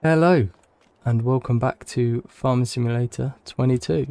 Hello, and welcome back to Farming Simulator 22.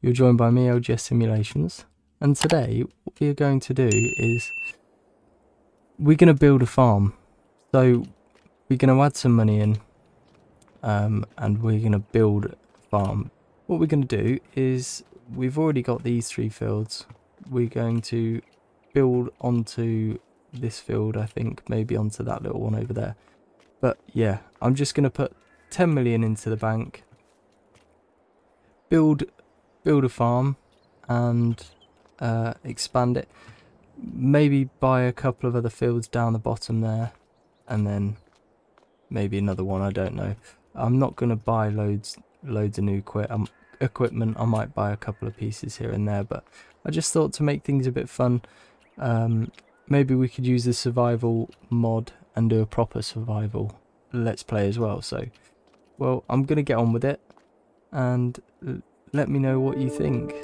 You're joined by me, LGS Simulations, and today what we're going to do is we're going to build a farm. So we're going to add some money in, um, and we're going to build a farm. What we're going to do is we've already got these three fields. We're going to build onto this field, I think, maybe onto that little one over there. But yeah, I'm just going to put 10 million into the bank, build build a farm and uh, expand it. Maybe buy a couple of other fields down the bottom there and then maybe another one, I don't know. I'm not going to buy loads loads of new um, equipment. I might buy a couple of pieces here and there, but I just thought to make things a bit fun, um, maybe we could use the survival mod and do a proper survival let's play as well. So, well, I'm going to get on with it and let me know what you think.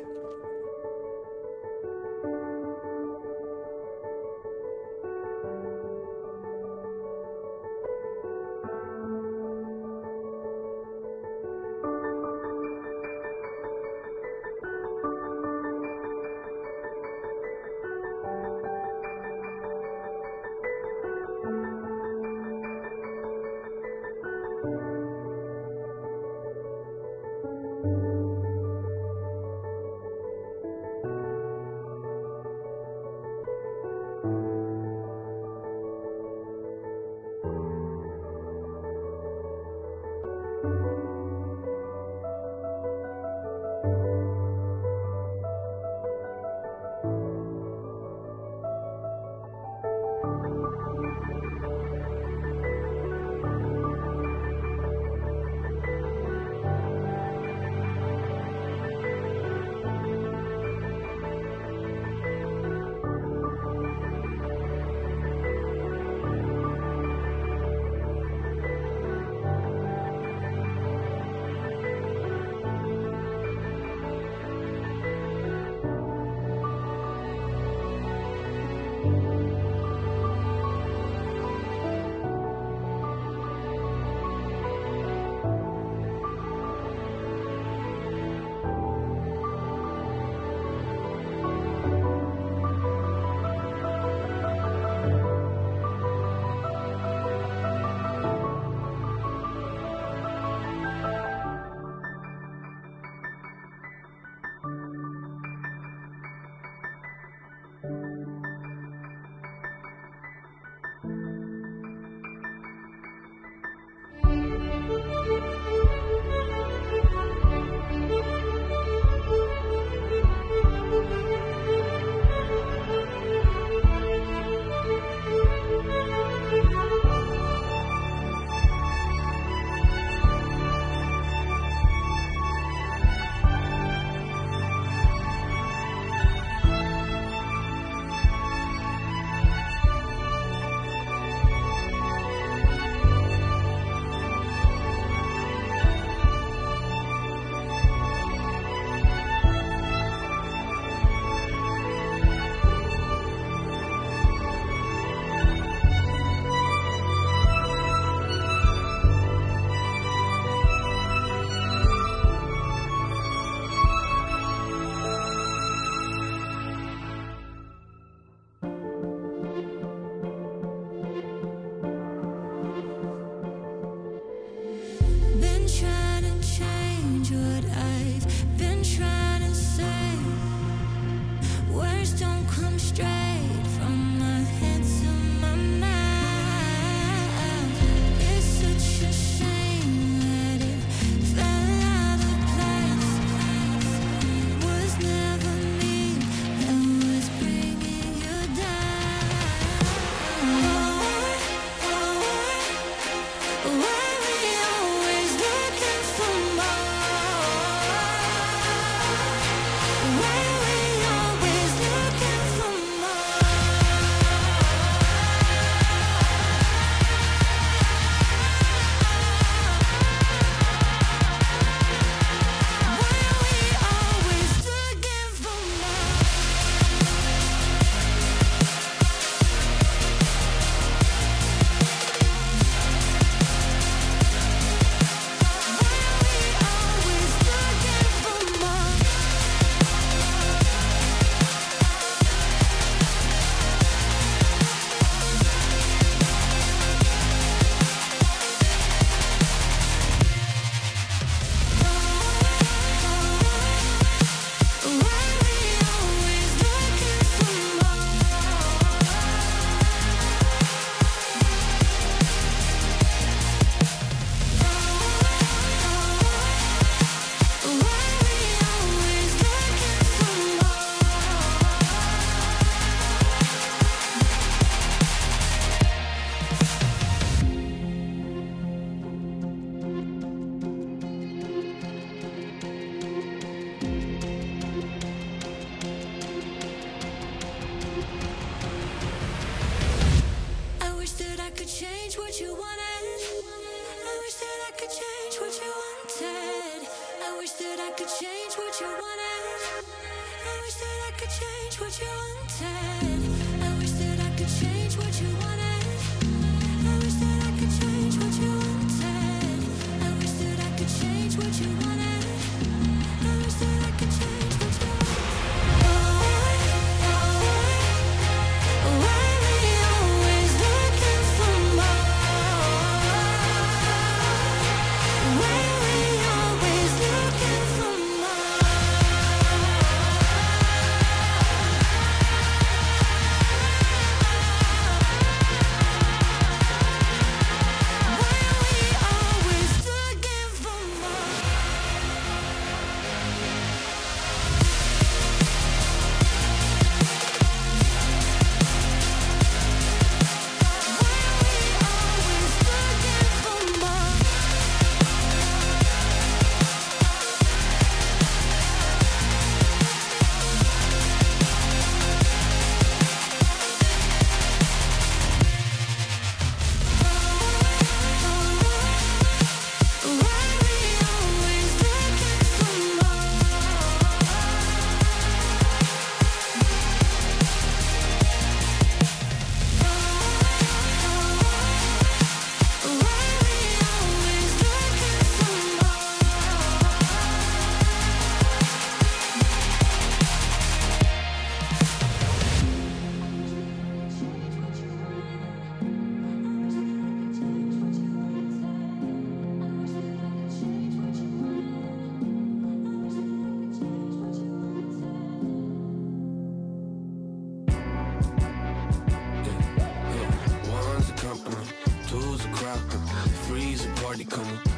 Freeze a party, come.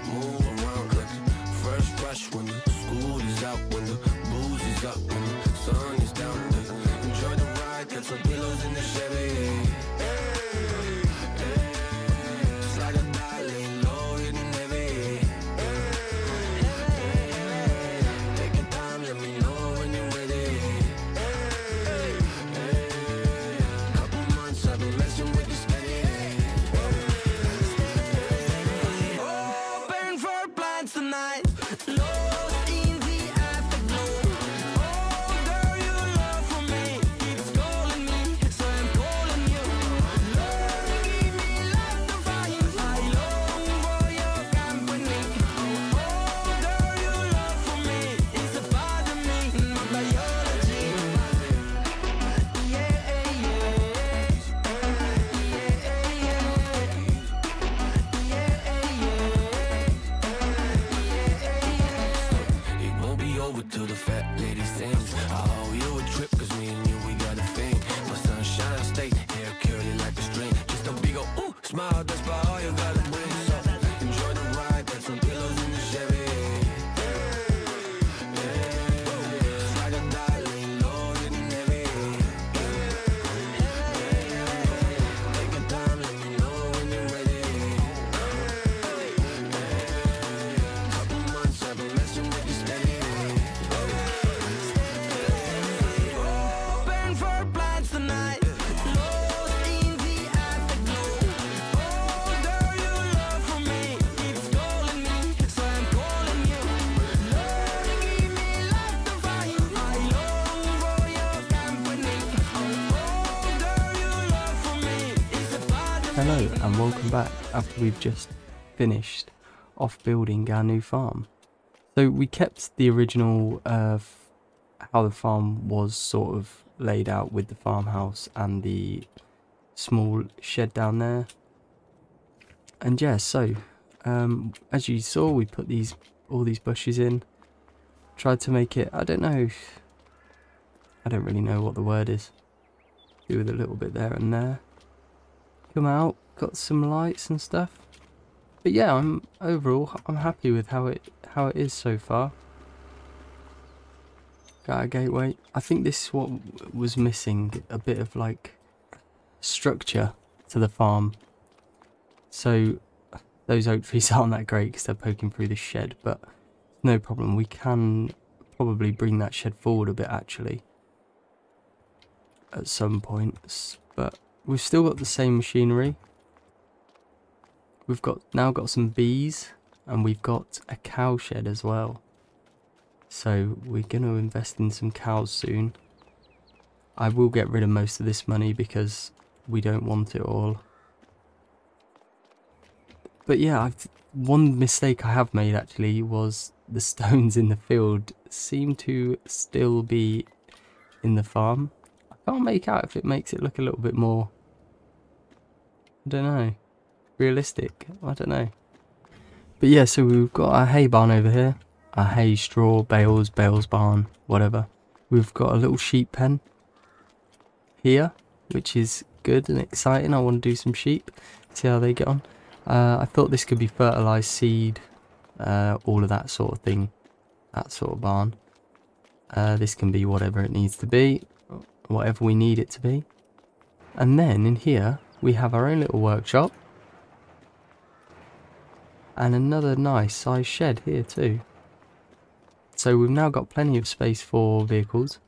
Yeah. welcome back after we've just finished off building our new farm. So we kept the original uh, how the farm was sort of laid out with the farmhouse and the small shed down there. And yeah, so um, as you saw, we put these all these bushes in. Tried to make it. I don't know. I don't really know what the word is. Do with a little bit there and there. Come out, got some lights and stuff. But yeah, I'm overall I'm happy with how it how it is so far. Got a gateway. I think this is what was missing a bit of like structure to the farm. So those oak trees aren't that great because they're poking through the shed, but no problem. We can probably bring that shed forward a bit actually at some points, but we've still got the same machinery. We've got now got some bees and we've got a cow shed as well. So we're going to invest in some cows soon. I will get rid of most of this money because we don't want it all. But yeah, I've, one mistake I have made actually was the stones in the field seem to still be in the farm. I can't make out if it makes it look a little bit more... I don't know realistic. I don't know. But yeah, so we've got our hay barn over here. Our hay, straw, bales, bales barn, whatever. We've got a little sheep pen here, which is good and exciting. I want to do some sheep, see how they get on. Uh, I thought this could be fertilised seed, uh, all of that sort of thing, that sort of barn. Uh, this can be whatever it needs to be, whatever we need it to be. And then in here, we have our own little workshop. And another nice size shed here too. So we've now got plenty of space for vehicles.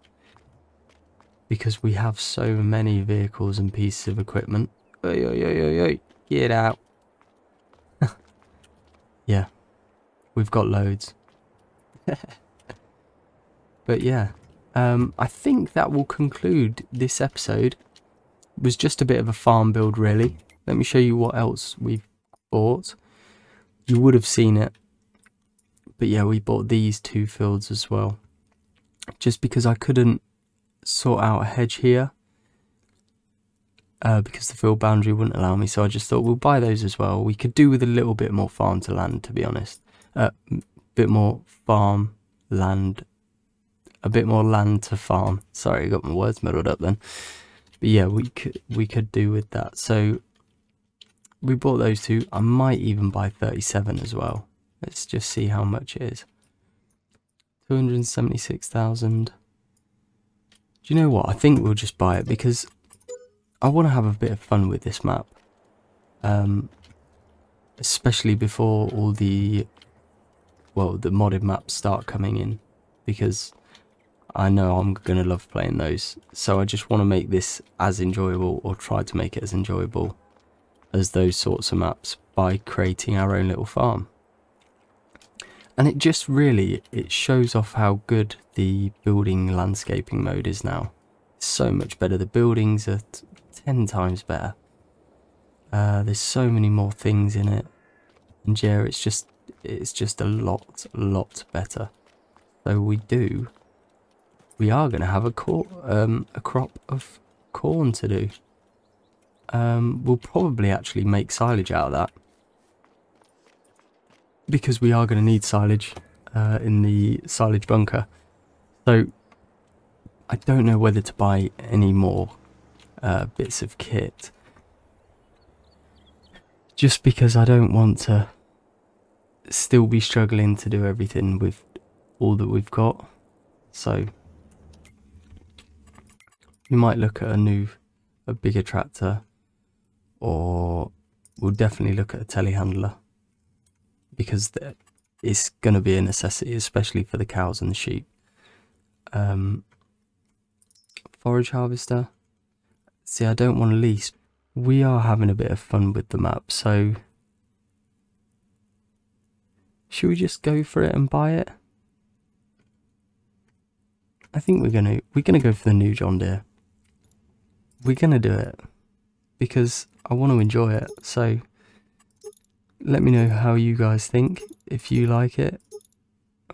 Because we have so many vehicles and pieces of equipment. Oi, oi, oi, oi. Get out. yeah. We've got loads. but yeah. Um, I think that will conclude this episode. It was just a bit of a farm build really. Let me show you what else we've bought. You would have seen it. But yeah, we bought these two fields as well. Just because I couldn't sort out a hedge here. Uh, because the field boundary wouldn't allow me, so I just thought we'll buy those as well. We could do with a little bit more farm to land, to be honest. A uh, bit more farm land, a bit more land to farm. Sorry, I got my words muddled up then. But yeah, we could we could do with that. So we bought those two. I might even buy 37 as well. Let's just see how much it is. 276,000. Do you know what? I think we'll just buy it because I want to have a bit of fun with this map. Um, especially before all the, well, the modded maps start coming in. Because I know I'm going to love playing those. So I just want to make this as enjoyable or try to make it as enjoyable as those sorts of maps by creating our own little farm. And it just really, it shows off how good the building landscaping mode is now. It's so much better. The buildings are 10 times better. Uh, there's so many more things in it. And yeah, it's just, it's just a lot, lot better. So we do, we are going to have a, um, a crop of corn to do. Um, we'll probably actually make silage out of that. Because we are going to need silage uh, in the silage bunker. So, I don't know whether to buy any more uh, bits of kit. Just because I don't want to still be struggling to do everything with all that we've got. So, we might look at a new, a bigger tractor or we'll definitely look at a telehandler because it's going to be a necessity, especially for the cows and the sheep. Um, forage harvester. See, I don't want to lease. We are having a bit of fun with the map, so should we just go for it and buy it? I think we're gonna we're gonna go for the new John Deere. We're gonna do it because I want to enjoy it. So let me know how you guys think, if you like it,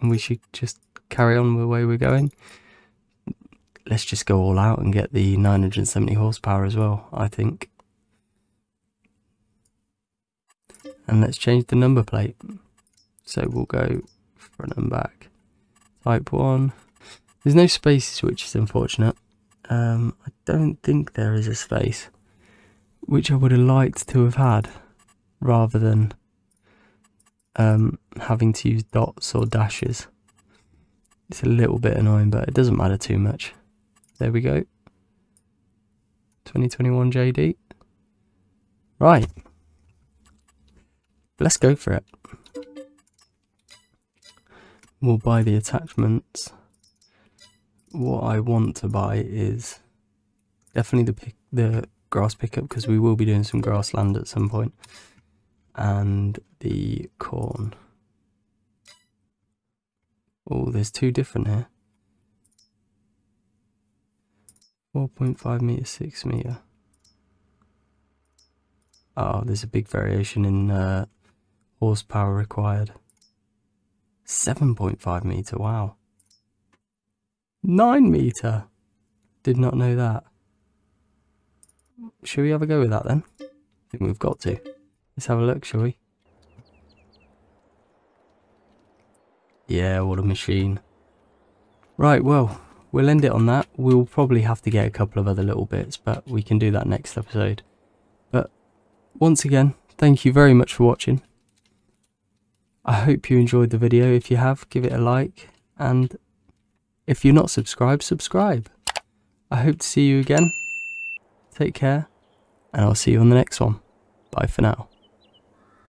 and we should just carry on the way we're going. Let's just go all out and get the 970 horsepower as well, I think. And let's change the number plate. So we'll go front and back. Type 1. There's no spaces, which is unfortunate. Um, I don't think there is a space which I would have liked to have had rather than um, having to use dots or dashes. It's a little bit annoying, but it doesn't matter too much. There we go. 2021 JD. Right. Let's go for it. We'll buy the attachments. What I want to buy is definitely the pick the grass pickup because we will be doing some grassland at some point. And the corn. Oh, there's two different here. 4.5 meter, 6 meter. Oh, there's a big variation in uh, horsepower required. 7.5 meter, wow. 9 meter. Did not know that. Shall we have a go with that then? I think we've got to. Let's have a look, shall we? Yeah, what a machine. Right, well, we'll end it on that. We'll probably have to get a couple of other little bits, but we can do that next episode. But once again, thank you very much for watching. I hope you enjoyed the video. If you have, give it a like. And if you're not subscribed, subscribe. I hope to see you again. Take care. And I'll see you on the next one. Bye for now.